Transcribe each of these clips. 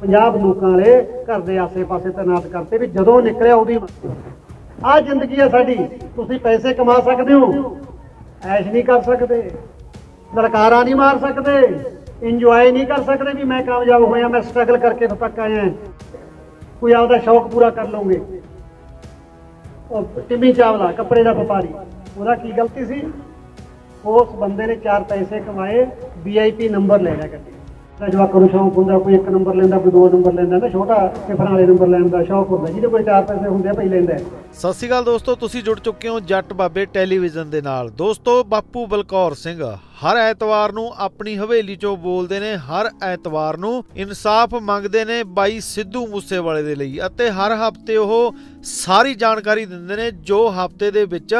ਪੰਜਾਬ ਲੋਕਾਂ ਵਾਲੇ ਘਰ ਦੇ ਆਸੇ-ਪਾਸੇ ਤੈਨਾਤ ਕਰਤੇ ਵੀ ਜਦੋਂ ਨਿਕਲਿਆ ਉਹਦੀ ਆ ਜ਼ਿੰਦਗੀ ਹੈ ਸਾਡੀ, ਤੁਸੀਂ ਪੈਸੇ ਕਮਾ ਸਕਦੇ ਹੋ। ਐਸ਼ ਨਹੀਂ ਕਰ ਸਕਦੇ ਲੜਕਾਰਾ ਨਹੀਂ ਮਾਰ ਸਕਦੇ, ਇੰਜੋਏ ਨਹੀਂ ਕਰ ਸਕਦੇ ਵੀ ਮੈਂ ਕਾਮਯਾਬ ਹੋਇਆ, ਮੈਂ ਸਟਰਗਲ ਕਰਕੇ ਇੱਥੋਂ ਤੱਕ ਆਇਆ। ਕੋਈ ਆਪਦਾ ਸ਼ੌਕ ਪੂਰਾ ਕਰ ਲਓਗੇ। ਉਹ ਟਿਮੀ ਚਾਵਲਾ, ਕੱਪੜੇ ਦਾ ਵਪਾਰੀ, ਉਹਦਾ ਕੀ ਗਲਤੀ ਸੀ? ਉਸ ਬੰਦੇ ਨੇ ਚਾਰ ਪੈਸੇ ਕਮਾਏ ਵੀਆਈਪੀ ਨੰਬਰ ਲੈ ਲਿਆ ਗੱਡੀ ਜਵਾਕਾਂ ਨੂੰ ਸ਼ੌਂਕ ਹੁੰਦਾ, ਕੋਈ ਇੱਕ ਨੰਬਰ ਲੈਂਦਾ, ਕੋਈ ਦੋ ਨੰਬਰ ਲੈਂਦਾ, ਨਾ ਛੋਟਾ ਸਿਫਰਾਂ ਵਾਲੇ ਨੰਬਰ ਲੈਣ ਦਾ ਸ਼ੌਂਕ ਹੁੰਦਾ, ਜਿਹਦੇ ਕੋਲ ਚਾਰ ਪੈਸੇ ਹੁੰਦੇ ਆ ਲੈਂਦਾ ਸਤਿ ਸ਼੍ਰੀ ਅਕਾਲ ਦੋਸਤੋ, ਤੁਸੀਂ ਜੁੜ ਚੁੱਕੇ ਹੋ ਜੱਟ ਬਾਬੇ ਟੈਲੀਵਿਜ਼ਨ ਦੇ ਨਾਲ। ਦੋਸਤੋ, ਬਾਪੂ ਬਲਕੌਰ ਸਿੰਘ ਹਰ ਐਤਵਾਰ ਨੂੰ ਆਪਣੀ ਹਵੇਲੀ 'ਚੋਂ ਬੋਲਦੇ ਨੇ, ਹਰ ਐਤਵਾਰ ਨੂੰ ਇਨਸਾਫ ਮੰਗਦੇ ਨੇ ਬਾਈ ਸਿੱਧੂ ਮੂਸੇਵਾਲੇ ਦੇ ਲਈ ਅਤੇ ਹਰ ਹਫ਼ਤੇ ਉਹ ਸਾਰੀ ਜਾਣਕਾਰੀ ਦਿੰਦੇ ਨੇ ਜੋ ਹਫ਼ਤੇ ਦੇ ਵਿੱਚ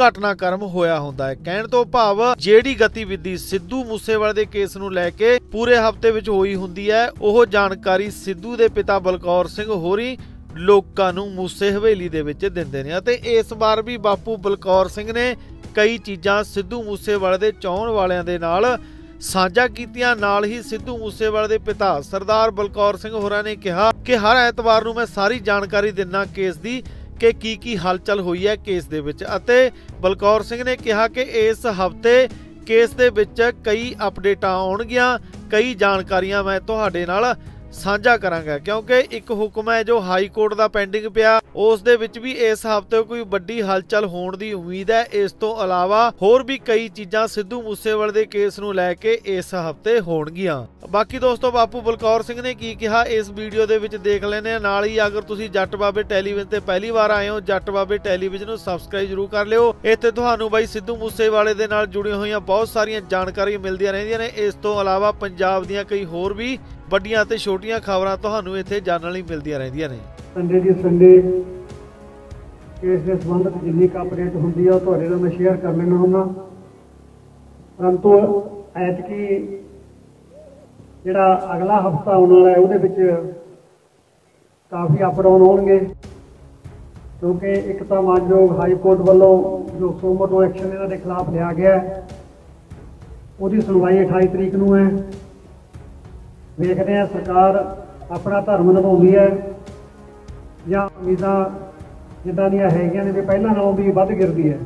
ਘਟਨਾਕ੍ਰਮ ਹੋਇਆ ਹੁੰਦਾ ਹੈ। ਕਹਿਣ ਤੋਂ ਭਾਵ ਜਿਹੜੀ ਗਤੀਵਿਧੀ ਸਿੱਧੂ ਮੂਸੇਵਾਲੇ ਦੇ ਕੇਸ ਨੂੰ ਲੈ ਕੇ ਪੂਰੇ ਹਫ਼ਤੇ ਵਿੱਚ ਹੋਈ ਹੁੰਦੀ ਹੈ, ਉਹ ਜਾਣਕਾਰੀ ਸਿੱਧੂ ਦੇ ਪਿਤਾ ਬਲਕੌਰ ਸਿੰਘ ਹੋਰੀ ਲੋਕਾਂ ਨੂੰ ਮੂਸੇ ਹਵੇਲੀ ਦੇ ਵਿੱਚ ਦਿੰਦੇ ਨੇ ਅਤੇ ਇਸ ਵਾਰ ਵੀ ਬਾਪੂ ਬਲਕੌਰ ਸਿੰਘ ਨੇ ਕਈ ਚੀਜ਼ਾਂ ਸਿੱਧੂ ਮੂਸੇਵਾਲੇ ਦੇ ਚਾਹਣ ਵਾਲਿਆਂ ਦੇ ਨਾਲ ਸਾਂਝਾ ਕੀਤੀਆਂ। ਨਾਲ ਹੀ ਸਿੱਧੂ ਮੂਸੇਵਾਲੇ ਦੇ ਪਿਤਾ ਸਰਦਾਰ ਬਲਕੌਰ ਸਿੰਘ ਹੋਰਾਂ ਨੇ ਕਿਹਾ ਕਿ ਹਰ ਐਤਵਾਰ ਨੂੰ ਮੈਂ ਸਾਰੀ ਜਾਣਕਾਰੀ ਦਿੰਨਾ ਕੇਸ ਦੀ ਕਿ ਕੀ ਕੀ ਹਲਚਲ ਹੋਈ ਹੈ ਕੇਸ ਦੇ ਵਿੱਚ। ਅਤੇ ਬਲਕੌਰ ਸਿੰਘ ਨੇ ਕਿਹਾ ਕਿ ਇਸ ਹਫ਼ਤੇ ਕੇਸ ਦੇ ਵਿੱਚ ਕਈ ਅਪਡੇਟਾਂ ਆਉਣਗੀਆਂ, ਕਈ ਜਾਣਕਾਰੀਆਂ ਮੈਂ ਤੁਹਾਡੇ ਨਾਲ ਸਾਂਝਾ ਕਰਾਂਗਾ, ਕਿਉਂਕਿ ਇੱਕ ਹੁਕਮ ਹੈ ਜੋ ਹਾਈ ਕੋਰਟ ਦਾ ਪੈਂਡਿੰਗ ਪਿਆ, ਉਸ ਦੇ ਵਿੱਚ ਵੀ ਇਸ ਹਫ਼ਤੇ ਕੋਈ ਵੱਡੀ ਹਲਚਲ ਹੋਣ ਦੀ ਉਮੀਦ ਹੈ। ਇਸ ਤੋਂ ਇਲਾਵਾ ਹੋਰ ਵੀ ਕਈ ਚੀਜ਼ਾਂ ਸਿੱਧੂ ਮੂਸੇਵਾਲੇ ਦੇ ਕੇਸ ਨੂੰ ਲੈ ਕੇ ਇਸ ਹਫ਼ਤੇ ਹੋਣਗੀਆਂ। ਬਾਕੀ ਦੋਸਤੋ, ਬਾਪੂ ਬਲਕੌਰ ਸਿੰਘ ਨੇ ਕੀ ਕਿਹਾ, ਇਸ ਵੀਡੀਓ ਦੇ ਵਿੱਚ ਦੇਖ ਲੈਂਦੇ ਨਾਲ ਹੀ ਅਗਰ ਤੁਸੀਂ ਜੱਟ ਬਾਬੇ ਟੈਲੀਵਿਜ਼ਨ ਤੇ ਪਹਿਲੀ ਵਾਰ ਆਏ ਹੋ, ਜੱਟ ਬਾਬੇ ਟੈਲੀਵਿਜ਼ਨ ਨੂੰ ਸਬਸਕ੍ਰਾਈਬ ਜਰੂਰ ਕਰ ਲਿਓ। ਇੱਥੇ ਤੁਹਾਨੂੰ ਬਾਈ ਸਿੱਧੂ ਮੂਸੇਵਾਲੇ ਦੇ ਨਾਲ ਜੁੜੀਆਂ ਹੋਈਆਂ ਬਹੁਤ ਸਾਰੀਆਂ ਜਾਣਕਾਰੀਆਂ ਮਿਲਦੀਆਂ ਰਹਿੰਦੀਆਂ ਨੇ। ਇਸ ਤੋਂ ਇਲਾਵਾ ਪੰਜਾਬ ਦੀਆਂ ਕਈ ਹੋਰ ਵੀ ਵੱਡੀਆਂ ਅਤੇ ਛੋਟੀਆਂ ਖਬਰਾਂ ਤੁਹਾਨੂੰ ਇੱਥੇ ਜਾਣਨ ਲਈ ਮਿਲਦੀਆਂ ਰਹਿੰਦੀਆਂ ਨੇ। ਸੰਡੇ ਦੀ ਸੰਡੇ ਕੇਸ ਦੇ ਸੰਬੰਧਤ ਜਿੰਨੀ ਕੁ ਅਪਡੇਟ ਹੁੰਦੀ ਆ ਉਹ ਤੁਹਾਡੇ ਨਾਲ ਮੈਂ ਸ਼ੇਅਰ ਕਰ ਲੈਣਾ ਹੁੰਦਾ। ਪਰੰਤੂ ਐਤਕੀ ਜਿਹੜਾ ਅਗਲਾ ਹਫਤਾ ਆਉਣ ਵਾਲਾ ਹੈ, ਉਹਦੇ ਵਿੱਚ ਕਾਫੀ ਅਪਡਾਊਨ ਹੋਣਗੇ। ਕਿਉਂਕਿ ਇੱਕ ਤਾਂ ਮਾਨਯੋਗ ਹਾਈ ਕੋਰਟ ਵੱਲੋਂ ਜੋ ਸੋਮੋਟੋ ਐਕਸ਼ਨ ਇਹਨਾਂ ਦੇ ਖਿਲਾਫ ਲਿਆ ਗਿਆ ਉਹਦੀ ਸੁਣਵਾਈ 28 ਤਰੀਕ ਨੂੰ ਹੈ। ਵੇਖਦੇ ਹਾਂ ਸਰਕਾਰ ਆਪਣਾ ਧਰਮ ਨਿਭਾਉਂਦੀ ਹੈ ਜਾਂ ਉਮੀਦਾਂ ਜਿੱਦਾਂ ਦੀਆਂ ਹੈਗੀਆਂ ਨੇ ਵੀ ਪਹਿਲਾਂ ਨਾਲੋਂ ਵੀ ਵੱਧ ਗਿਰਦੀ ਹੈ।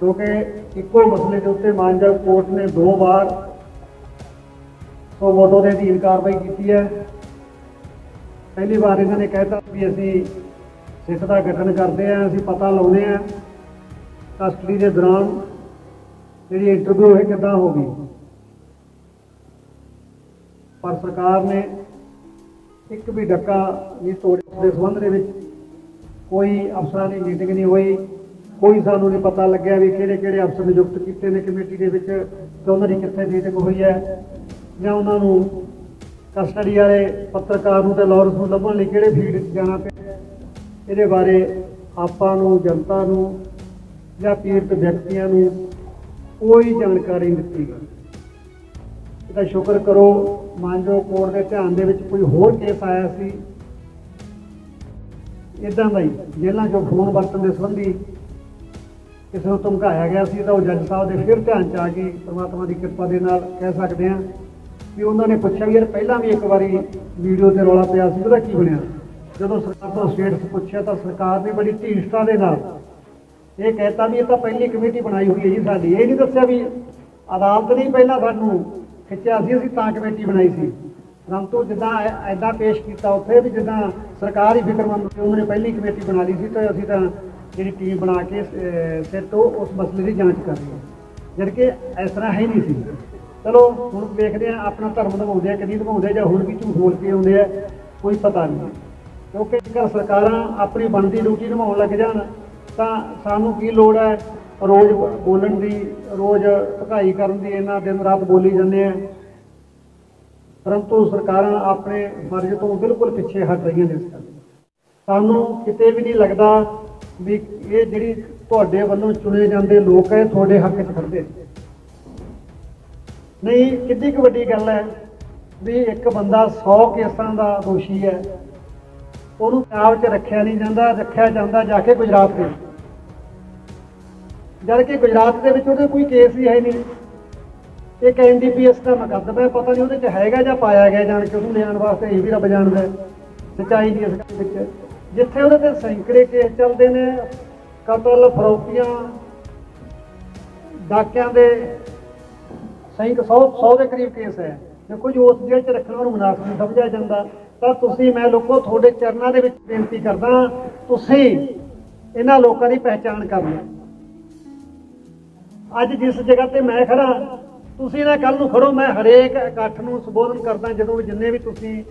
ਕਿਉਂਕਿ ਇੱਕੋ ਮਸਲੇ ਦੇ ਉੱਤੇ ਮਾਨਜਲ ਕੋਰਟ ਨੇ ਦੋ ਵਾਰ ਸੋ ਵੋਟੋ ਦੇ ਅਧੀਨ ਕਾਰਵਾਈ ਕੀਤੀ ਹੈ। ਪਹਿਲੀ ਵਾਰ ਇਹਨਾਂ ਨੇ ਕਹਿਤਾ ਵੀ ਅਸੀਂ ਸਿੱਖ ਦਾ ਗਠਨ ਕਰਦੇ ਹਾਂ, ਅਸੀਂ ਪਤਾ ਲਾਉਂਦੇ ਹਾਂ ਕਸਟਡੀ ਦੇ ਦੌਰਾਨ ਜਿਹੜੀ ਇੰਟਰਵਿਊ ਹੈ ਕਿੱਦਾਂ ਹੋ ਗਈ। ਪਰ ਸਰਕਾਰ ਨੇ ਇੱਕ ਵੀ ਡੱਕਾ ਨਹੀਂ ਤੋੜਿਆ। ਦੇ ਸੰਬੰਧ ਦੇ ਵਿੱਚ ਕੋਈ ਅਫਸਰਾਂ ਦੀ ਮੀਟਿੰਗ ਨਹੀਂ ਹੋਈ। ਕੋਈ ਸਾਨੂੰ ਨਹੀਂ ਪਤਾ ਲੱਗਿਆ ਵੀ ਕਿਹੜੇ ਕਿਹੜੇ ਅਫਸਰ ਨਿਯੁਕਤ ਕੀਤੇ ਨੇ ਕਮੇਟੀ ਦੇ ਵਿੱਚ ਤੇ ਉਹਨਾਂ ਦੀ ਕਿੱਥੇ ਮੀਟਿੰਗ ਹੋਈ ਹੈ। ਜਾਂ ਉਹਨਾਂ ਨੂੰ ਕਸਟਡੀ ਵਾਲੇ ਪੱਤਰਕਾਰ ਨੂੰ ਤੇ ਲਾਰੈਂਸ ਨੂੰ ਲੱਭਣ ਲਈ ਕਿਹੜੇ ਫੀਲਡ 'ਚ ਜਾਣਾ ਪਿਆ ਇਹਦੇ ਬਾਰੇ ਆਪਾਂ ਨੂੰ, ਜਨਤਾ ਨੂੰ ਜਾਂ ਪੀੜਤ ਵਿਅਕਤੀਆਂ ਨੂੰ ਕੋਈ ਜਾਣਕਾਰੀ ਦਿੱਤੀ ਗਈ। ਇਹਦਾ ਸ਼ੁਕਰ ਕਰੋ, ਮਾਨਜੋ ਕੋਰਟ ਦੇ ਧਿਆਨ ਦੇ ਵਿੱਚ ਕੋਈ ਹੋਰ ਕੇਸ ਆਇਆ ਸੀ। ਇਦਾਂ ਦਾ ਹੀ, ਜੇਲ੍ਹਾਂ 'ਚੋਂ ਫੋਨ ਵਰਤਣ ਦੇ ਸੰਬੰਧੀ ਕਿਸੇ ਨੂੰ ਧਮਕਾਇਆ ਗਿਆ ਸੀ ਤਾਂ ਉਹ ਜੱਜ ਸਾਹਿਬ ਦੇ ਫਿਰ ਧਿਆਨ 'ਚ ਆ ਗਈ। ਪ੍ਰਮਾਤਮਾ ਦੀ ਕਿਰਪਾ ਦੇ ਨਾਲ ਕਹਿ ਸਕਦੇ ਹਾਂ ਵੀ ਉਹਨਾਂ ਨੇ ਪੁੱਛਿਆ ਵੀ ਯਾਰ ਪਹਿਲਾਂ ਵੀ ਇੱਕ ਵਾਰੀ ਵੀਡੀਓ ਤੇ ਰੌਲਾ ਪਿਆ ਸੀ, ਉਹਦਾ ਕੀ ਬਣਿਆ? ਜਦੋਂ ਸਰਕਾਰ ਤੋਂ ਸਟੇਟਸ ਪੁੱਛਿਆ ਤਾਂ ਸਰਕਾਰ ਨੇ ਬੜੀ ਢੀਠਤਾ ਦੇ ਨਾਲ ਇਹ ਕਹਿਤਾ ਵੀ ਇਹ ਤਾਂ ਪਹਿਲੀ ਕਮੇਟੀ ਬਣਾਈ ਹੋਈ ਹੈ ਜੀ ਸਾਡੀ। ਇਹ ਨਹੀਂ ਦੱਸਿਆ ਵੀ ਅਦਾਲਤ ਨੇ ਪਹਿਲਾਂ ਸਾਨੂੰ ਖਿੱਚਿਆ ਸੀ, ਅਸੀਂ ਤਾਂ ਕਮੇਟੀ ਬਣਾਈ ਸੀ। ਪਰੰਤੂ ਜਿੱਦਾਂ ਐਦਾਂ ਪੇਸ਼ ਕੀਤਾ ਉੱਥੇ ਵੀ ਜਿੱਦਾਂ ਸਰਕਾਰ ਹੀ ਫਿਕਰਮੰਦ ਸੀ, ਉਹਨਾਂ ਨੇ ਪਹਿਲੀ ਕਮੇਟੀ ਬਣਾ ਲਈ ਸੀ ਤਾਂ ਅਸੀਂ ਤਾਂ ਜਿਹੜੀ ਟੀਮ ਬਣਾ ਕੇ ਸਿਰ ਤੋਂ ਉਸ ਮਸਲੇ ਦੀ ਜਾਂਚ ਕਰ ਰਹੀ ਹੈ ਜਦ ਕਿ ਇਸ ਤਰ੍ਹਾਂ ਹੈ ਹੀ ਨਹੀਂ ਸੀ। ਚਲੋ, ਹੁਣ ਦੇਖਦੇ ਆ ਆਪਣਾ ਧਰਮ ਨਿਭਾਉਂਦੇ ਆ ਕਿ ਨਹੀਂ ਨਿਭਾਉਂਦੇ, ਜਾਂ ਹੁਣ ਵੀ ਝੂਠ ਬੋਲ ਕੇ ਆਉਂਦੇ ਆ, ਕੋਈ ਪਤਾ ਨਹੀਂ। ਕਿਉਂਕਿ ਜੇਕਰ ਸਰਕਾਰਾਂ ਆਪਣੀ ਬਣਦੀ ਡਿਊਟੀ ਨਿਭਾਉਣ ਲੱਗ ਜਾਣ, ਤਾਂ ਸਾਨੂੰ ਕੀ ਲੋੜ ਹੈ? ਰੋਜ਼ ਬੋਲਣ ਦੀ, ਰੋਜ਼ ਭਕਾਈ ਕਰਨ ਦੀ ਇਹਨਾਂ ਦਿਨ ਰਾਤ ਬੋਲੀ ਜਾਂਦੇ ਆ। ਪਰੰਤੂ ਸਰਕਾਰਾਂ ਆਪਣੇ ਫਰਜ਼ ਤੋਂ ਬਿਲਕੁਲ ਪਿੱਛੇ ਹਟ ਰਹੀਆਂ ਨੇ ਇਸ ਗੱਲ ਸਾਨੂੰ ਕਿਤੇ ਵੀ ਨਹੀਂ ਲੱਗਦਾ ਵੀ ਇਹ ਜਿਹੜੀ ਤੁਹਾਡੇ ਵੱਲੋਂ ਚੁਣੇ ਜਾਂਦੇ ਲੋਕ ਹੈ, ਤੁਹਾਡੇ ਹੱਕ 'ਚ ਖੜਦੇ ਨਹੀਂ ਕਿੰਨੀ ਕੁ ਵੱਡੀ ਗੱਲ ਹੈ ਵੀ ਇੱਕ ਬੰਦਾ 100 ਕੇਸਾਂ ਦਾ ਦੋਸ਼ੀ ਹੈ। ਉਹਨੂੰ ਪੰਜਾਬ 'ਚ ਰੱਖਿਆ ਨਹੀਂ ਜਾਂਦਾ, ਰੱਖਿਆ ਜਾਂਦਾ ਜਾ ਕੇ ਗੁਜਰਾਤ ਵਿੱਚ। ਜਦ ਕਿ ਗੁਜਰਾਤ ਦੇ ਵਿੱਚ ਉਹਦੇ ਕੋਈ ਕੇਸ ਹੀ ਹੈ ਨਹੀਂ। ਇੱਕ ਐਨਡੀਪੀਐਸ ਦਾ ਮੁਕੱਦਮਾ ਪਤਾ ਨਹੀਂ ਉਹਦੇ ਚ ਹੈਗਾ ਜਾਂ ਪਾਇਆ ਗਿਆ ਜਾਣ ਕੇ, ਉਹਨੂੰ ਲਿਆਉਣ ਵਾਸਤੇ ਇਹ ਵੀ ਰੱਬ ਜਾਣਦਾ ਹੈ, ਸੱਚਾਈ ਦੀ ਇਸ ਗੱਲ ਵਿੱਚ। ਜਿੱਥੇ ਉਹਦੇ ਤੇ ਸੈਂਕੜੇ ਕੇਸ ਚੱਲਦੇ ਨੇ, ਕਤਲ ਫਰੌਤੀਆਂ ਡਾਕਿਆਂ ਦੇ ਸੈਂਕ 100 100 ਦੇ ਕਰੀਬ ਕੇਸ ਹੈ। ਦੇਖੋ ਜੀ, ਉਸ ਜੇਲ੍ਹ 'ਚ ਰੱਖਣਾ ਉਹਨੂੰ ਮੁਨਾਸਬ ਨਹੀਂ ਸਮਝਿਆ ਜਾਂਦਾ। ਤਾਂ ਤੁਸੀਂ, ਮੈਂ ਲੋਕੋ, ਤੁਹਾਡੇ ਚਰਨਾਂ ਦੇ ਵਿੱਚ ਬੇਨਤੀ ਕਰਦਾ ਤੁਸੀਂ ਇਹਨਾਂ ਲੋਕਾਂ ਦੀ ਪਹਿਚਾਣ ਕਰ ਲਓ ਅੱਜ ਜਿਸ ਜਗ੍ਹਾ ਤੇ ਮੈਂ ਖੜਾ, ਤੁਸੀਂ ਨਾ ਕੱਲ ਨੂੰ ਖੜੋ, ਮੈਂ ਹਰੇਕ ਇਕੱਠ ਨੂੰ ਸੰਬੋਧਨ ਕਰਦਾ, ਜਦੋਂ ਜਿੰਨੇ ਵੀ ਤੁਸੀਂ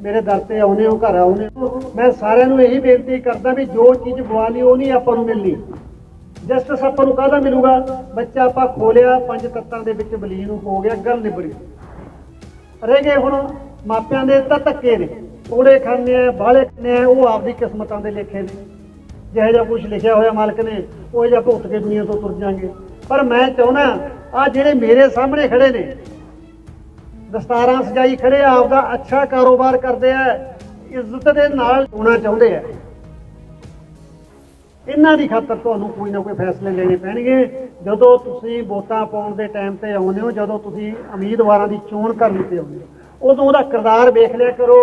ਮੇਰੇ ਦਰ ਤੇ ਆਉਨੇ ਹੋ, ਘਰ ਆਉਨੇ ਹੋ, ਮੈਂ ਸਾਰਿਆਂ ਨੂੰ ਇਹੀ ਬੇਨਤੀ ਕਰਦਾ ਵੀ ਜੋ ਚੀਜ਼ ਗਵਾ ਉਹ ਨਹੀਂ ਆਪਾਂ ਨੂੰ ਮਿਲਣੀ। ਜਸਟਿਸ ਆਪਾਂ ਨੂੰ ਕਾਹਦਾ ਮਿਲੂਗਾ? ਬੱਚਾ ਆਪਾਂ ਖੋਲਿਆ, ਪੰਜ ਤੱਤਾਂ ਦੇ ਵਿੱਚ ਬਲੀਨ ਹੋ ਗਿਆ, ਗੱਲ ਨਿਬੜੀ ਰਹਿ ਗਏ ਹੁਣ ਮਾਪਿਆਂ ਦੇ ਤਾਂ ਧੱਕੇ ਨੇ ਥੋੜੇ ਖਾਣੇ ਆ, ਬਾਹਲੇ ਖਾਣੇ ਆ, ਉਹ ਆਪਦੀ ਕਿਸਮਤਾਂ ਦੇ ਲੇਖੇ ਨੇ। ਜਿਹੋ ਜਿਹਾ ਕੁਝ ਲਿਖਿਆ ਹੋਇਆ ਮਾਲਕ ਨੇ ਉਹ ਜਿਹਾ ਭੁਗਤ ਕੇ ਦੁਨੀਆ ਤੋਂ ਤੁਰ ਜਾਾਂਗੇ ਪਰ ਮੈਂ ਚਾਹੁੰਦਾ ਆ ਜਿਹੜੇ ਮੇਰੇ ਸਾਹਮਣੇ ਖੜੇ ਨੇ ਦਸਤਾਰਾਂ ਸਜਾਈ ਖੜੇ ਆ, ਆਪਦਾ ਅੱਛਾ ਕਾਰੋਬਾਰ ਕਰਦੇ ਆ ਇੱਜ਼ਤ ਦੇ ਨਾਲ ਹੋਣਾ ਚਾਹੁੰਦੇ ਆ। ਇਹਨਾਂ ਦੀ ਖਾਤਰ ਤੁਹਾਨੂੰ ਕੋਈ ਨਾ ਕੋਈ ਫੈਸਲੇ ਲੈਣੇ ਪੈਣਗੇ। ਜਦੋਂ ਤੁਸੀਂ ਵੋਟਾਂ ਪਾਉਣ ਦੇ ਟਾਈਮ ਤੇ ਆਉਂਦੇ ਹੋ ਜਦੋਂ ਤੁਸੀਂ ਉਮੀਦਵਾਰਾਂ ਦੀ ਚੋਣ ਕਰਨ ਤੇ ਆਉਂਦੇ ਹੋ ਉਦੋਂ ਉਹਦਾ ਕਿਰਦਾਰ ਵੇਖ ਲਿਆ ਕਰੋ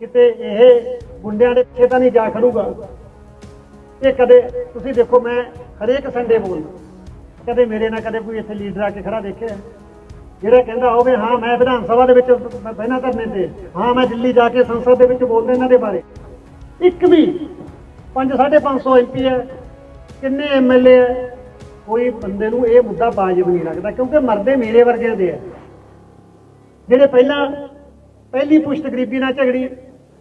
ਕਿਤੇ ਇਹ ਗੁੰਡਿਆਂ ਦੇ ਪਿੱਛੇ ਤਾਂ ਨਹੀਂ ਜਾ ਖੜੂਗਾ। ਇਹ ਕਦੇ ਤੁਸੀਂ ਦੇਖੋ ਮੈਂ ਹਰੇਕ ਸੰਡੇ ਬੋਲਦਾ। ਕਦੇ ਮੇਰੇ ਨਾਲ ਕਦੇ ਕੋਈ ਇੱਥੇ ਲੀਡਰ ਆ ਕੇ ਖੜਾ ਦੇਖਿਆ। ਜਿਹੜਾ ਕਹਿੰਦਾ ਹੋਵੇ, ਹਾਂ, ਮੈਂ ਵਿਧਾਨ ਸਭਾ ਦੇ ਵਿੱਚ ਪਹਿਲਾਂ ਧਰਨੇ ਤੇ। ਹਾਂ, ਮੈਂ ਦਿੱਲੀ ਜਾ ਕੇ ਸੰਸਦ ਦੇ ਵਿੱਚ ਬੋਲਦਾ ਇਹਨਾਂ ਦੇ ਬਾਰੇ। ਇੱਕ ਵੀ 5 550 ਐਮਪੀ ਹੈ। ਕਿੰਨੇ ਐਮਐਲਏ ਹੈ? ਕੋਈ ਬੰਦੇ ਨੂੰ ਇਹ ਮੁੱਦਾ ਵਾਜਬ ਨਹੀਂ ਲੱਗਦਾ, ਕਿਉਂਕਿ ਮਰਦੇ ਮੇਰੇ ਵਰਗਿਆਂ ਦੇ ਆ। ਜਿਹੜੇ ਪਹਿਲਾਂ, ਪਹਿਲੀ ਪੁਸ਼ਤ ਗਰੀਬੀ ਨਾਲ ਝਗੜੀ,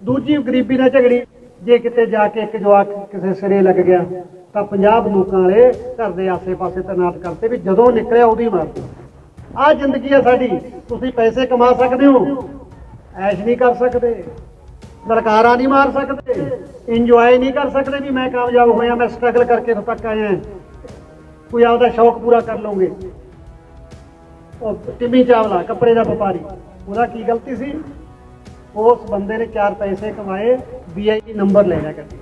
ਦੂਜੀ ਗਰੀਬੀ ਨਾਲ ਝਗੜੀ ਜੇ ਕਿਤੇ ਜਾ ਕੇ ਇੱਕ ਜਵਾਕ ਕਿਸੇ ਸਿਰੇ ਲੱਗ ਗਿਆ, ਤਾਂ ਪੰਜਾਬ ਲੋਕਾਂ ਵਾਲੇ ਘਰ ਦੇ ਆਸੇ-ਪਾਸੇ ਤੈਨਾਤ ਕਰਤੇ ਵੀ ਜਦੋਂ ਨਿਕਲਿਆ ਉਹਦੀ ਮਾਰ ਆਹ ਜ਼ਿੰਦਗੀ ਆ ਸਾਡੀ, ਤੁਸੀਂ ਪੈਸੇ ਕਮਾ ਸਕਦੇ ਹੋ, ਐਸ਼ ਨਹੀਂ ਕਰ ਸਕਦੇ ਲਲਕਾਰਾ ਨਹੀਂ ਮਾਰ ਸਕਦੇ, ਇੰਜੋਏ ਨਹੀਂ ਕਰ ਸਕਦੇ ਵੀ ਮੈਂ ਕਾਮਯਾਬ ਹੋਇਆ, ਮੈਂ ਸਟਰਗਲ ਕਰਕੇ ਇੱਥੋਂ ਤੱਕ ਆਇਆ। ਕੋਈ ਆਪਦਾ ਸ਼ੌਕ ਪੂਰਾ ਕਰ ਲਓਗੇ। ਉਹ ਟਿਮੀ ਚਾਵਲਾ, ਕੱਪੜੇ ਦਾ ਵਪਾਰੀ, ਉਹਦਾ ਕੀ ਗਲਤੀ ਸੀ? ਉਸ ਬੰਦੇ ਨੇ ਚਾਰ ਪੈਸੇ ਕਮਾਏ ਵੀਆਈਪੀ ਨੰਬਰ ਲੈ ਲਿਆ ਕਦੇ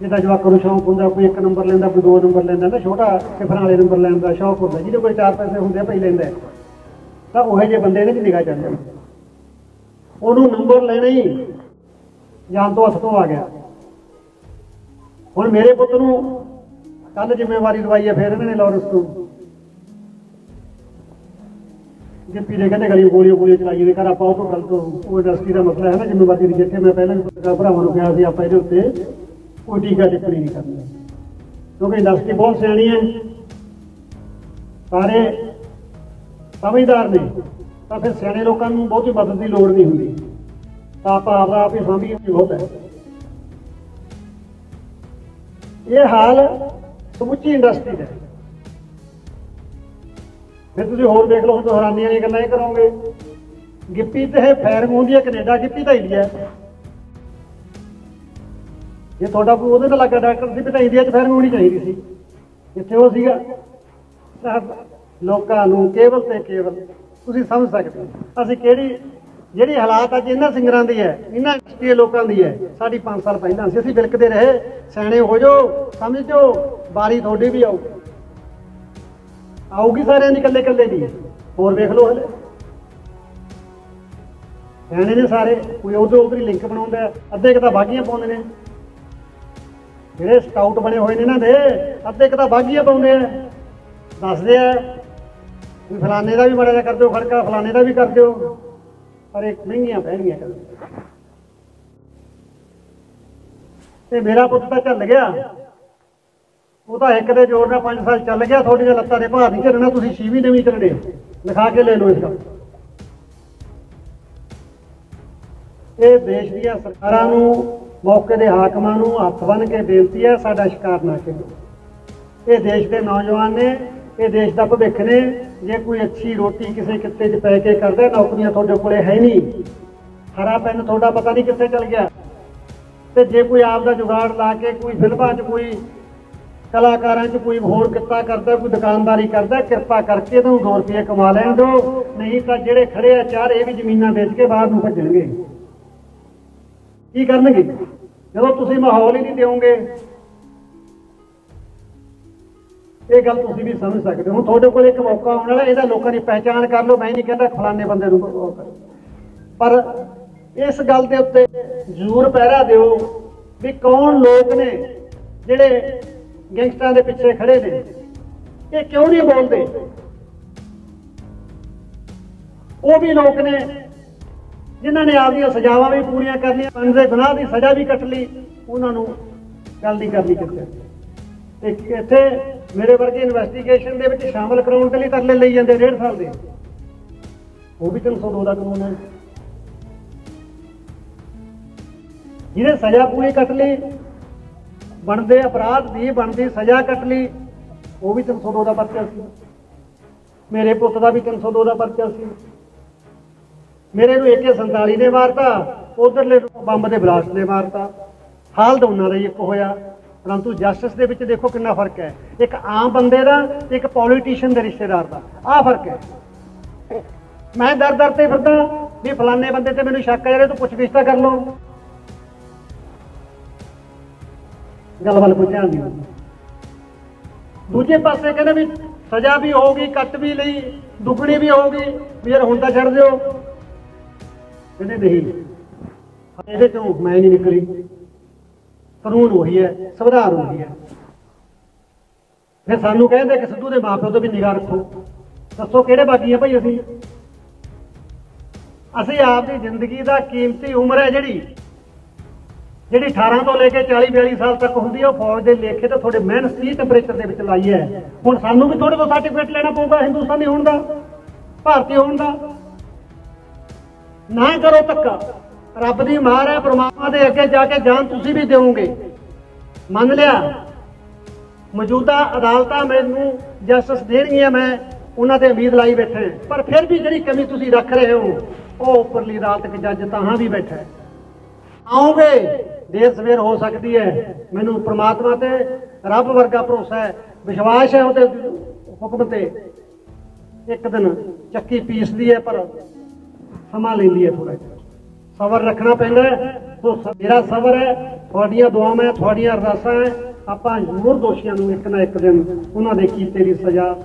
ਜਿਹਦਾ ਜਵਾਕਾਂ ਨੂੰ ਸ਼ੌਂਕ ਹੁੰਦਾ, ਕੋਈ ਇੱਕ ਨੰਬਰ ਲੈਂਦਾ, ਕੋਈ ਦੋ ਨੰਬਰ ਲੈਂਦਾ, ਨਾ ਛੋਟਾ ਸਿਫਰਾਂ ਵਾਲੇ ਨੰਬਰ ਲੈਣ ਦਾ ਸ਼ੌਂਕ ਹੁੰਦਾ, ਜਿਹਦੇ ਕੋਲ ਚਾਰ ਪੈਸੇ ਹੁੰਦੇ ਆ, ਭਾਈ ਲੈਂਦਾ ਤਾਂ ਉਹੋ ਜਿਹੇ ਬੰਦੇ ਨੇ ਵੀ ਨਿਗਾਹ ਜਾਂਦੇ ਉਹਨੂੰ ਨੰਬਰ ਲੈਣਾ ਹੀ ਜਾਣ ਤੋਂ ਹੱਥ ਤੋਂ ਆ ਗਿਆ। ਹੁਣ ਮੇਰੇ ਪੁੱਤ ਨੂੰ ਕੱਲ ਜ਼ਿੰਮੇਵਾਰੀ ਦਵਾਈ ਹੈ, ਫਿਰ ਇਹਨਾਂ ਨੇ ਲਾਰੈਂਸ ਤੋਂ। ਜਿੱਪੀ ਦੇ ਕਹਿੰਦੇ ਗਲੀ ਗੋਲੀਆਂ ਗੋਲੀਆਂ ਚਲਾਈਏ ਦੇ ਘਰ ਆਪਾਂ ਉਹ ਤੋਂ ਗਲਤ ਉਹ ਇੰਡਸਟਰੀ ਦਾ ਮਸਲਾ ਹੈ ਨਾ, ਜ਼ਿੰਮੇਵਾਰੀ ਦੀ ਜਿੱਥੇ ਮੈਂ ਪਹਿਲਾਂ ਵੀ ਪੱਤਰਕਾਰ ਭਰਾਵਾਂ ਨੂੰ ਕਿਹਾ ਸੀ, ਆਪਾਂ ਇਹਦੇ ਉੱਤੇ ਕੋਈ ਟੀਕਾ ਟਿੱਪਣੀ ਨਹੀਂ ਕਰਨੀ। ਕਿਉਂਕਿ ਇੰਡਸਟਰੀ ਬਹੁਤ ਸਿਆਣੀ ਹੈ। ਸਾਰੇ ਸਮਝਦਾਰ ਨੇ, ਤਾਂ ਫਿਰ ਸਿਆਣੇ ਲੋਕਾਂ ਨੂੰ ਬਹੁਤੀ ਮਦਦ ਦੀ ਲੋੜ ਨਹੀਂ ਹੁੰਦੀ। ਤਾਂ ਆਪਾਂ ਆਪਦਾ ਆਪ ਹੀ ਸਾਂਭੀ ਵੀ ਬਹੁਤ ਹੈ। ਇਹ ਹਾਲ ਸਮੁੱਚੀ ਇੰਡਸਟਰੀ ਦਾ ਫਿਰ ਤੁਸੀਂ ਹੋਰ ਦੇਖ ਲਓ ਤੁਸੀਂ ਹੈਰਾਨੀ ਵਾਲੀਆਂ ਗੱਲਾਂ ਇਹ ਕਰੋਗੇ ਗਿੱਪੀ ਤੇ ਇਹ ਫਾਇਰਿੰਗ ਹੁੰਦੀ ਹੈ ਕੈਨੇਡਾ, ਗਿੱਪੀ ਤਾਂ ਇੰਡੀਆ ਹੈ। ਜੇ ਤੁਹਾਡਾ ਕੋਈ ਉਹਦੇ ਨਾਲ ਲੱਗਾ ਡਾਕਟਰ ਸੀ ਵੀ ਤਾਂ ਇੰਡੀਆ 'ਚ ਫਾਇਰਿੰਗ ਹੋਣੀ ਚਾਹੀਦੀ ਸੀ ਇੱਥੇ ਉਹ ਸੀਗਾ ਲੋਕਾਂ ਨੂੰ ਕੇਵਲ ਤੇ ਕੇਵਲ ਤੁਸੀਂ ਸਮਝ ਸਕਦੇ ਹੋ। ਅਸੀਂ ਕਿਹੜੀ, ਜਿਹੜੀ ਹਾਲਾਤ ਅੱਜ ਇਹਨਾਂ ਸਿੰਗਰਾਂ ਦੀ ਹੈ, ਇਹਨਾਂ ਇੰਡਸਟਰੀ ਲੋਕਾਂ ਦੀ ਹੈ, ਸਾਡੀ 5 ਸਾਲ ਪਹਿਲਾਂ ਸੀ, ਅਸੀਂ ਵਿਲਕਦੇ ਰਹੇ, ਸਿਆਣੇ ਹੋ ਜਾਓ, ਸਮਝ ਜਾਓ ਬਾਰੀ ਤੁਹਾਡੀ ਵੀ ਆਊ ਆਊਗੀ ਸਾਰਿਆਂ ਦੀ ਇਕੱਲੇ ਇਕੱਲੇ ਦੀ? ਹੋਰ ਵੇਖ ਲਓ ਹਲੇ। ਸਿਆਣੇ ਨੇ ਸਾਰੇ, ਕੋਈ ਉਧਰ ਉਧਰ ਹੀ ਲਿੰਕ ਬਣਾਉਂਦਾ ਅੱਧੇ ਕਿਤਾ ਬਾਗੀਆਂ ਪਾਉਂਦੇ ਨੇ। ਜਿਹੜੇ ਸਕਾਊਟ ਬਣੇ ਹੋਏ ਨੇ ਇਹਨਾਂ ਦੇ, ਅੱਧੇ ਕਿਤਾ ਬਾਗੀਆਂ ਪਾਉਂਦੇ ਆ। ਦੱਸਦੇ ਆ ਵੀ ਫਲਾਣੇ ਦਾ ਵੀ ਬੜਾ ਜਿਹਾ ਕਰ ਦਿਓ ਖੜਕਾ, ਫਲਾਣੇ ਦਾ ਵੀ ਕਰ ਦਿਓ। ਪਰ ਇਹ ਮਹਿੰਗੀਆਂ ਪੈਣਗੀਆਂ ਕਰਦੇ ਤੇ ਮੇਰਾ ਪੁੱਤ ਤਾਂ ਚੱਲ ਗਿਆ। ਉਹ ਤਾਂ ਇੱਕ ਦੇ ਜ਼ੋਰ ਨਾਲ 5 ਸਾਲ ਚੱਲ ਗਿਆ, ਤੁਹਾਡੀਆਂ ਲੱਤਾਂ ਦੇ ਭਾਰ ਨਹੀਂ ਝੱਲਣਾ, ਤੁਸੀਂ 6 ਮਹੀਨੇ ਵੀ ਚੱਲਣੇ ਲਿਖਾ ਕੇ ਲੈ ਲਓ ਇਸ ਦਾ ਇਹ ਦੇਸ਼ ਦੀਆਂ ਸਰਕਾਰਾਂ ਨੂੰ, ਮੌਕੇ ਦੇ ਹਾਕਮਾਂ ਨੂੰ ਹੱਥ ਬੰਨ ਕੇ ਬੇਨਤੀ ਹੈ, ਸਾਡਾ ਸ਼ਿਕਾਰ ਨਾ ਕਰੋ ਇਹ ਦੇਸ਼ ਦੇ ਨੌਜਵਾਨ ਨੇ, ਇਹ ਦੇਸ਼ ਦਾ ਭਵਿੱਖ ਨੇ। ਜੇ ਕੋਈ ਅੱਛੀ ਰੋਟੀ ਕਿਸੇ ਕਿੱਤੇ 'ਚ ਪੈ ਕੇ ਕਰਦਾ, ਨੌਕਰੀਆਂ ਤੁਹਾਡੇ ਕੋਲੇ ਹੈ ਨਹੀਂ। ਹਰਾ ਪੈਨ ਤੁਹਾਡਾ ਪਤਾ ਨਹੀਂ ਕਿੱਥੇ ਚਲ ਗਿਆ। ਤੇ ਜੇ ਕੋਈ ਆਪ ਦਾ ਜੁਗਾੜ ਲਾ ਕੇ, ਕੋਈ ਫਿਲਮਾਂ 'ਚ ਕੋਈ ਕਲਾਕਾਰਾਂ 'ਚ ਕੋਈ ਹੋਰ ਕਿੱਤਾ ਕਰਦਾ, ਕੋਈ ਦੁਕਾਨਦਾਰੀ ਕਰਦਾ, ਕਿਰਪਾ ਕਰਕੇ ਤੁਹਾਨੂੰ 2 ਰੁਪਏ ਕਮਾ ਲੈਣ ਦਿਓ। ਨਹੀਂ ਤਾਂ ਜਿਹੜੇ ਖੜੇ ਆ ਚਾਰ, ਇਹ ਵੀ ਜ਼ਮੀਨਾਂ ਵੇਚ ਕੇ ਬਾਹਰ ਨੂੰ ਭੱਜਣਗੇ। ਕੀ ਕਰਨਗੇ? ਜਦੋਂ ਤੁਸੀਂ ਮਾਹੌਲ ਹੀ ਨਹੀਂ ਦਿਓਗੇ। ਇਹ ਗੱਲ ਤੁਸੀਂ ਵੀ ਸਮਝ ਸਕਦੇ ਹੋ। ਹੁਣ ਤੁਹਾਡੇ ਕੋਲ ਇੱਕ ਮੌਕਾ ਆਉਣ ਵਾਲਾ, ਇਹਦਾ ਲੋਕਾਂ ਦੀ ਪਹਿਚਾਣ ਕਰ ਲਓ। ਮੈਂ ਨਹੀਂ ਕਹਿੰਦਾ ਫਲਾਣੇ ਬੰਦੇ ਨੂੰ ਪਰ ਇਸ ਗੱਲ ਦੇ ਉੱਤੇ ਜ਼ਰੂਰ ਪਹਿਰਾ ਦਿਓ ਵੀ ਕੌਣ ਲੋਕ ਨੇ ਜਿਹੜੇ ਗੈਂਗਸਟਰਾਂ ਦੇ ਪਿੱਛੇ ਖੜੇ ਨੇ। ਇਹ ਕਿਉਂ ਨਹੀਂ ਬੋਲਦੇ? ਉਹ ਵੀ ਲੋਕ ਨੇ ਜਿਨ੍ਹਾਂ ਨੇ ਆਪਦੀਆਂ ਸਜ਼ਾਵਾਂ ਵੀ ਪੂਰੀਆਂ ਕਰ ਲਈਆਂ ਬੰਦੇ ਗੁਨਾਹ ਦੀ ਸਜ਼ਾ ਵੀ ਕੱਟ ਲਈ, ਉਹਨਾਂ ਨੂੰ ਗੱਲ ਨਹੀਂ ਕਰਨੀ ਕਿੱਥੇ। ਇੱਕ ਇੱਥੇ ਮੇਰੇ ਵਰਗੇ ਇਨਵੈਸਟੀਗੇਸ਼ਨ ਦੇ ਵਿੱਚ ਸ਼ਾਮਲ ਕਰਾਉਣ ਦੇ ਲਈ ਤਰਲੇ ਲਈ ਜਾਂਦੇ ਡੇਢ ਸਾਲ ਦੇ। ਉਹ ਵੀ 302 ਦਾ ਕਾਨੂੰਨ ਹੈ। ਜਿਹਨੇ ਸਜ਼ਾ ਪੂਰੀ ਕੱਟ ਲਈ ਬਣਦੇ ਅਪਰਾਧ ਦੀ ਬਣਦੀ, ਸਜ਼ਾ ਕੱਟ ਲਈ, ਉਹ ਵੀ 302 ਦਾ ਪਰਚਾ ਸੀ। ਮੇਰੇ ਪੁੱਤ ਦਾ ਵੀ 302 ਦਾ ਪਰਚਾ ਸੀ। ਮੇਰੇ ਨੂੰ AK47 ਨੇ ਮਾਰਤਾ, ਉਧਰਲੇ ਬੰਬ ਦੇ ਬਲਾਸਟ ਨੇ ਮਾਰਤਾ। ਹਾਲ ਦੋਨਾਂ ਦਾ ਹੀ ਇੱਕ ਹੋਇਆ। ਪਰੰਤੂ ਜਸਟਿਸ ਦੇ ਵਿੱਚ ਦੇਖੋ ਕਿੰਨਾ ਫ਼ਰਕ ਹੈ। ਇੱਕ ਆਮ ਬੰਦੇ ਦਾ ਤੇ ਇੱਕ ਪੋਲੀਟੀਸ਼ੀਅਨ ਦੇ ਰਿਸ਼ਤੇਦਾਰ ਦਾ। ਆਹ ਫ਼ਰਕ ਹੈ। ਮੈਂ ਦਰ ਦਰ ਤੇ ਫਿਰਦਾ, ਵੀ ਫਲਾਣੇ ਬੰਦੇ ਤੇ ਮੈਨੂੰ ਸ਼ੱਕ ਆ ਰਿਹਾ ਤੂੰ ਪੁੱਛ ਗਿੱਛ ਤਾਂ ਕਰ ਲਓ। ਗੱਲ ਵੱਲ ਕੋਈ ਧਿਆਨ ਨਹੀਂ ਦੂਜੇ ਪਾਸੇ ਕਹਿੰਦੇ ਵੀ ਸਜ਼ਾ ਵੀ ਹੋਊਗੀ, ਕੱਟ ਵੀ ਲਈ, ਦੁੱਗਣੀ ਵੀ ਹੋਊਗੀ, ਵੀ ਯਾਰ ਹੁਣ ਤਾਂ ਛੱਡ ਦਿਓ। ਕਹਿੰਦੇ ਨਹੀਂ। ਇਹਦੇ ਚੋਂ ਮੈਂ ਨਹੀਂ ਨਿਕਲੀ। ਕਾਨੂੰਨ ਉਹੀ ਹੈ, ਸੰਵਿਧਾਨ ਉਹੀ ਹੈ। ਫਿਰ ਸਾਨੂੰ ਕਹਿੰਦੇ ਕਿ ਸਿੱਧੂ ਦੇ ਮਾਪਿਓ ਤੋਂ ਵੀ ਨਿਗਾਹ ਰੱਖੋ। ਦੱਸੋ ਕਿਹੜੇ ਬਾਗੀ ਆ ਭਾਈ ਅਸੀਂ? ਅਸੀਂ ਆਪ ਦੀ ਜ਼ਿੰਦਗੀ ਦਾ ਕੀਮਤੀ ਉਮਰ ਹੈ ਜਿਹੜੀ ਜਿਹੜੀ 18 ਤੋਂ ਲੈ ਕੇ 40 42 ਸਾਲ ਤੱਕ ਹੁੰਦੀ ਹੈ ਉਹ ਫੌਜ ਦੇ ਲੇਖੇ ਤੇ ਤੁਹਾਡੇ ਮਿਹਨਤ ਦੀ ਟੈਂਪਰੇਚਰ ਦੇ ਵਿੱਚ ਲਾਈ ਹੈ। ਹੁਣ ਸਾਨੂੰ ਵੀ ਤੁਹਾਡੇ ਤੋਂ ਸਰਟੀਫਿਕੇਟ ਲੈਣਾ ਪਊਗਾ, ਹਿੰਦੁਸਤਾਨੀ ਹੋਣ ਦਾ, ਭਾਰਤੀ ਹੋਣ ਦਾ। ਨਾ ਕਰੋ ਧੱਕਾ। ਰੱਬ ਦੀ ਮਾਰ ਹੈ, ਪਰਮਾਤਮਾ ਦੇ ਅੱਗੇ ਜਾ ਕੇ ਜਾਨ ਤੁਸੀਂ ਵੀ ਦਿਓਗੇ। ਮੰਨ ਲਿਆ, ਮੌਜੂਦਾ ਅਦਾਲਤਾਂ ਮੈਨੂੰ ਜਸਟਿਸ ਦੇਣਗੀਆਂ ਮੈਂ, ਉਹਨਾਂ ਤੇ ਉਮੀਦ ਲਾਈ ਬੈਠੇ ਪਰ ਫਿਰ ਵੀ ਜਿਹੜੀ ਕਮੀ ਤੁਸੀਂ ਰੱਖ ਰਹੇ ਹੋ, ਉਹ ਉੱਪਰਲੀ ਅਦਾਲਤ ਦੇ ਜੱਜ ਤਾਹਾਂ ਵੀ ਬੈਠਾ ਆਉਂਗੇ ਦੇਰ ਸਵੇਰ ਹੋ ਸਕਦੀ ਹੈ। ਮੈਨੂੰ ਪ੍ਰਮਾਤਮਾ ਤੇ ਰੱਬ ਵਰਗਾ ਭਰੋਸਾ ਹੈ। ਵਿਸ਼ਵਾਸ ਹੈ ਉਹਦੇ ਹੁਕਮ ਤੇ। ਇੱਕ ਦਿਨ ਚੱਕੀ ਪੀਸਦੀ ਹੈ, ਪਰ ਸਮਾਂ ਲੈਂਦੀ ਹੈ ਥੋੜਾ ਜਿਹਾ। ਸਬਰ ਰੱਖਣਾ ਪੈਂਦਾ ਹੈ। ਸੋ, ਮੇਰਾ ਸਬਰ ਹੈ। ਤੁਹਾਡੀਆਂ ਦੁਆਵਾਂ ਹੈ, ਤੁਹਾਡੀਆਂ ਅਰਦਾਸਾਂ ਹੈ। ਆਪਾਂ ਜ਼ਰੂਰ ਦੋਸ਼ੀਆਂ ਨੂੰ ਇੱਕ ਨਾ ਇੱਕ ਦਿਨ ਉਹਨਾਂ ਦੇ ਕੀਤੇ ਦੀ ਸਜ਼ਾ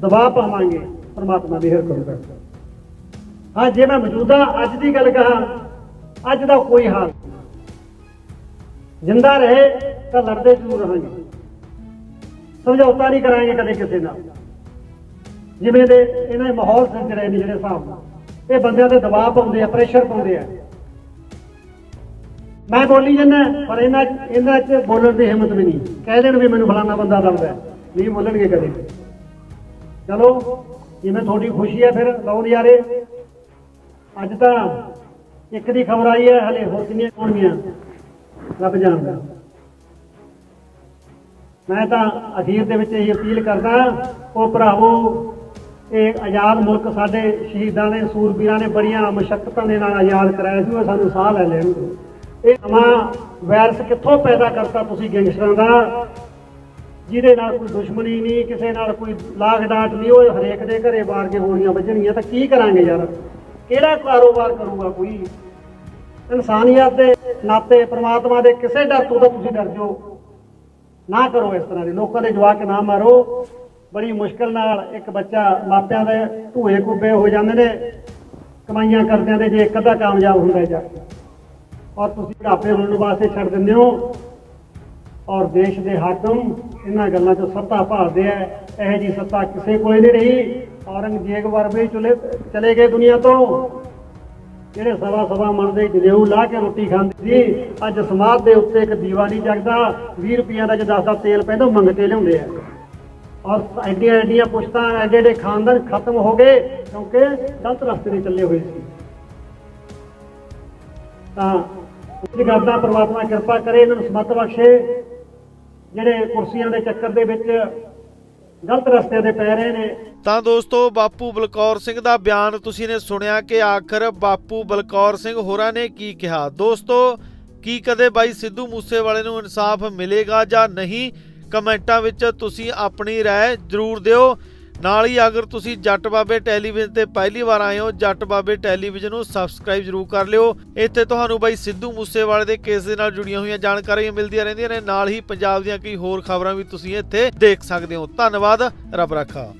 ਦਬਾ ਪਾਵਾਂਗੇ। ਪਰਮਾਤਮਾ ਦੀ ਮਿਹਰ ਕਰੂਗਾ ਹਾਂ, ਜੇ ਮੈਂ ਮੌਜੂਦਾ ਅੱਜ ਦੀ ਗੱਲ ਕਹਾਂ, ਅੱਜ ਦਾ ਕੋਈ ਹਾਲ ਜਿੰਦਾ ਰਹੇ ਤਾਂ ਲੜਦੇ ਜ਼ਰੂਰ ਰਹਾਂਗੇ। ਸਮਝੌਤਾ ਨਹੀਂ ਕਰਾਂਗੇ ਕਦੇ ਕਿਸੇ ਨਾਲ। ਜਿਵੇਂ ਦੇ ਇਹਨਾਂ ਦੇ ਮਾਹੌਲ ਸਿਰਜ ਰਹੇ ਨੇ ਜਿਹੜੇ ਹਿਸਾਬ ਨਾਲ। ਇਹ ਬੰਦਿਆਂ ਤੇ ਦਬਾਅ ਪਾਉਂਦੇ ਆ ਪ੍ਰੈਸ਼ਰ ਪਾਉਂਦੇ ਆ। ਮੈਂ ਬੋਲੀ ਜੰਨਾ ਪਰ ਇਹਨਾਂ ਇਹਨਾਂ 'ਚ ਬੋਲਣ ਦੀ ਹਿੰਮਤ ਵੀ ਨਹੀਂ। ਕਹਿ ਦੇਣ ਵੀ ਮੈਨੂੰ ਫਲਾਣਾ ਬੰਦਾ ਲੱਗਦਾ ਨਹੀਂ ਬੋਲਣਗੇ ਕਦੇ। ਚਲੋ, ਜਿਵੇਂ ਤੁਹਾਡੀ ਖੁਸ਼ੀ ਹੈ ਫਿਰ, ਲਓ ਨਜ਼ਾਰੇ। ਅੱਜ ਤਾਂ ਇੱਕ ਦੀ ਖਬਰ ਆਈ ਹੈ, ਹਲੇ ਹੋਰ ਕਿੰਨੀਆਂ ਹੋਣਗੀਆਂ। ਰੱਬ ਜਾਣਦਾ। ਮੈਂ ਤਾਂ ਅਖੀਰ ਦੇ ਵਿੱਚ ਇਹ ਅਪੀਲ ਕਰਦਾ, ਉਹ ਭਰਾਵੋ, ਇਹ ਆਜ਼ਾਦ ਮੁਲਕ ਸਾਡੇ ਸ਼ਹੀਦਾਂ ਨੇ, ਸੂਰਬੀਰਾਂ ਨੇ ਬੜੀਆਂ ਮੁਸ਼ਕਲਾਂ ਦੇ ਨਾਲ ਆਜ਼ਾਦ ਕਰਾਇਆ ਸੀ, ਉਹ ਸਾਨੂੰ ਸਾਹ ਲੈ ਲੈਣ ਇਹ ਨਵਾਂ ਵਾਇਰਸ ਕਿੱਥੋਂ ਪੈਦਾ ਕਰਤਾ ਤੁਸੀਂ ਗੈਂਗਸਟਰਾਂ ਦਾ? ਜਿਹਦੇ ਨਾਲ ਕੋਈ ਦੁਸ਼ਮਣੀ ਨਹੀਂ, ਕਿਸੇ ਨਾਲ ਕੋਈ ਲਾਗ ਡਾਟ ਨਹੀਂ, ਉਹ ਹਰੇਕ ਦੇ ਘਰੇ ਵਾਰ ਕੇ ਗੋਲੀਆਂ ਵੱਜਣੀਆਂ, ਤਾਂ ਕੀ ਕਰਾਂਗੇ ਯਾਰ? ਕਿਹੜਾ ਕਾਰੋਬਾਰ ਕਰੂਗਾ ਕੋਈ? ਇਨਸਾਨੀਅਤ ਦੇ ਨਾਤੇ ਪ੍ਰਮਾਤਮਾ ਦੇ ਕਿਸੇ ਡਰ ਤੋਂ ਤਾਂ ਤੁਸੀਂ ਡਰ ਜਾਓ। ਨਾ ਕਰੋ ਇਸ ਤਰ੍ਹਾਂ ਦੇ। ਲੋਕਾਂ ਦੇ ਜਵਾਕ ਨਾ ਮਾਰੋ। ਬੜੀ ਮੁਸ਼ਕਲ ਨਾਲ ਇੱਕ ਬੱਚਾ ਮਾਪਿਆਂ ਦੇ ਧੂਏ ਕੁੱਬੇ ਹੋ ਜਾਂਦੇ ਨੇ। ਕਮਾਈਆਂ ਕਰਦਿਆਂ ਦੇ ਜੇ ਇੱਕ ਅੱਧਾ ਕਾਮਯਾਬ ਹੁੰਦਾ ਜਾ ਔਰ ਤੁਸੀਂ ਢਾਪੇ ਹੋਣ ਵਾਸਤੇ ਛੱਡ ਦਿੰਦੇ ਹੋ। ਔਰ ਦੇਸ਼ ਦੇ ਹਾਕਮ ਇਹਨਾਂ ਗੱਲਾਂ 'ਚੋਂ ਸੱਤਾ ਭਾਲਦੇ ਆ। ਇਹ ਜੀ ਸੱਤਾ ਕਿਸੇ ਕੋਲੇ ਨਹੀਂ ਰਹੀ। ਔਰੰਗਜ਼ੇਬ ਵਰਗੇ ਚਲੇ ਚਲੇ ਗਏ ਦੁਨੀਆ ਤੋਂ। ਜਿਹੜੇ ਸਵਾ ਸਵਾ ਮਣ ਦੇ ਜਨੇਊ ਲਾ ਕੇ ਰੋਟੀ ਖਾਂਦੇ ਸੀ, ਅੱਜ ਸਮਾਧ ਦੇ ਉੱਤੇ ਇੱਕ ਦੀਵਾ ਨਹੀਂ ਜਗਦਾ 20 ਰੁਪਈਆਂ ਦਾ ਜੇ 10 ਦਾ ਤੇਲ ਪੈਂਦਾ ਮੰਗ ਕੇ ਲਿਆਉਂਦੇ ਆ। ਔਰ ਐਡੀਆਂ ਐਡੀਆਂ ਪੁਸ਼ਤਾਂ, ਐਡੇ ਐਡੇ ਖਾਨਦਾਨ ਖਤਮ ਹੋ ਗਏ, ਕਿਉਂਕਿ ਗਲਤ ਰਸਤੇ ਤੇ ਚੱਲੇ ਹੋਏ ਸੀ। ਤਾਂ ਉਸ ਕਰਦਾ ਪ੍ਰਮਾਤਮਾ ਕਿਰਪਾ ਕਰੇ, ਇਹਨਾਂ ਨੂੰ ਸਮਤ ਬਖਸ਼ੇ। ਜਿਹੜੇ ਕੁਰਸੀਆਂ ਦੇ ਚੱਕਰ ਦੇ ਵਿੱਚ ਗਲਤ ਰਸਤੇ ਤੇ ਪੈ ਰਹੇ ਨੇ ਤਾਂ ਦੋਸਤੋ ਬਾਪੂ ਬਲਕੌਰ ਸਿੰਘ ਦਾ ਬਿਆਨ ਤੁਸੀਂ ਨੇ ਸੁਣਿਆ ਕਿ ਆਖਰ ਬਾਪੂ ਬਲਕੌਰ ਸਿੰਘ ਹੋਰਾਂ ਨੇ ਕੀ ਕਿਹਾ ਦੋਸਤੋ ਕੀ ਕਦੇ ਬਾਈ ਸਿੱਧੂ ਮੂਸੇਵਾਲੇ ਨੂੰ ਇਨਸਾਫ ਮਿਲੇਗਾ ਜਾਂ ਨਹੀਂ ਕਮੈਂਟਾਂ ਵਿੱਚ ਤੁਸੀਂ ਆਪਣੀ رائے ਜ਼ਰੂਰ ਦਿਓ ਨਾਲ ਹੀ ਅਗਰ ਤੁਸੀਂ ਜੱਟ ਬਾਬੇ ਟੈਲੀਵਿਜ਼ਨ ਤੇ ਪਹਿਲੀ ਵਾਰ ਆਏ ਹੋ, ਜੱਟ ਬਾਬੇ ਟੈਲੀਵਿਜ਼ਨ ਨੂੰ ਸਬਸਕ੍ਰਾਈਬ ਜ਼ਰੂਰ ਕਰ ਲਿਓ। ਇੱਥੇ ਤੁਹਾਨੂੰ ਬਾਈ ਸਿੱਧੂ ਮੂਸੇਵਾਲੇ ਦੇ ਕੇਸ ਦੇ ਨਾਲ ਜੁੜੀਆਂ ਹੋਈਆਂ ਜਾਣਕਾਰੀਆਂ ਮਿਲਦੀਆਂ ਰਹਿੰਦੀਆਂ ਨੇ। ਨਾਲ ਹੀ ਪੰਜਾਬ ਦੀਆਂ ਕਈ ਹੋਰ ਖਬਰਾਂ ਵੀ ਤੁਸੀਂ ਇੱਥੇ ਦੇਖ ਸਕਦੇ ਹੋ। ਧੰਨਵਾਦ, ਰੱਬ ਰੱਖਾ।